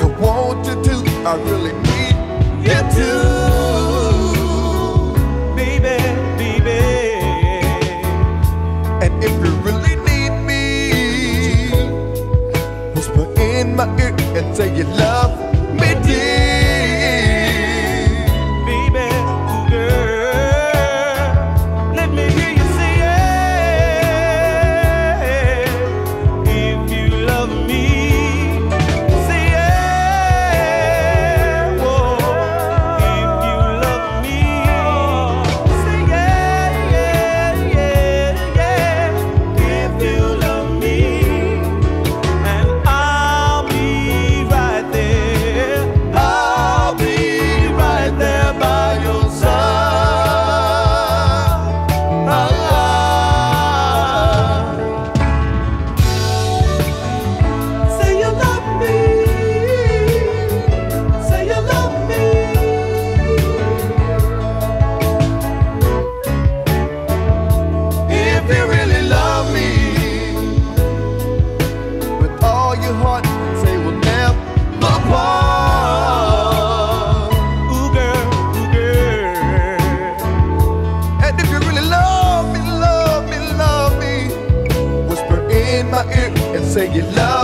I want you to. I really need you too, baby, baby. And if you really need me, whisper in my ear and say you love say you love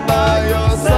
by your side.